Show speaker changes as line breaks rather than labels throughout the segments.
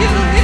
you.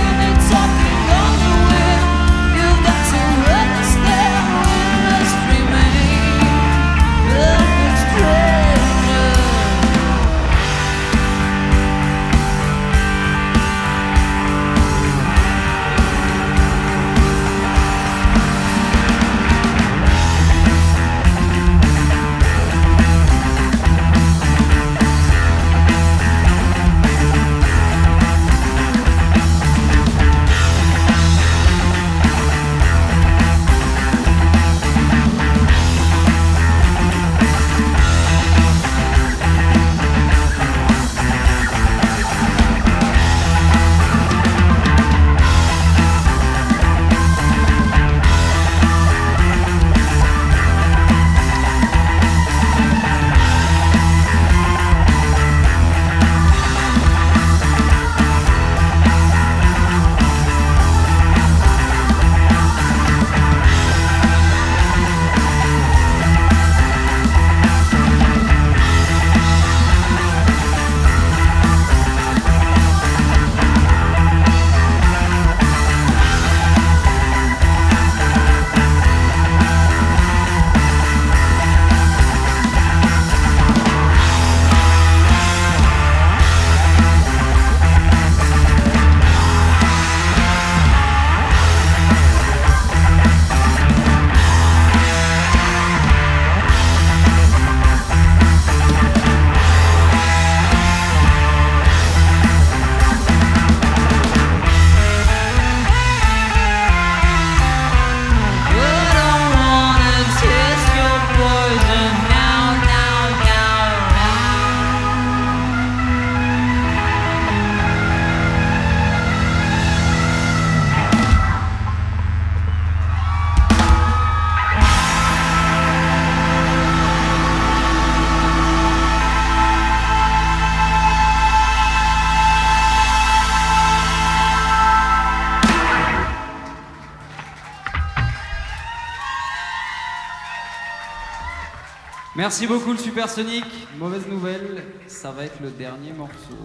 Merci beaucoup le Supersonic. Mauvaise nouvelle, ça va être le dernier morceau.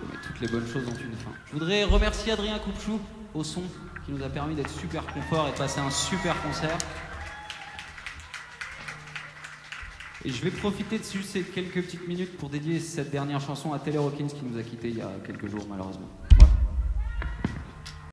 Mais toutes les bonnes choses ont une fin. Je voudrais remercier Adrien Coupchou au son qui nous a permis d'être super confort et de passer un super concert. Et je vais profiter de ces quelques petites minutes pour dédier cette dernière chanson à Taylor Hawkins qui nous a quittés il y a quelques jours malheureusement.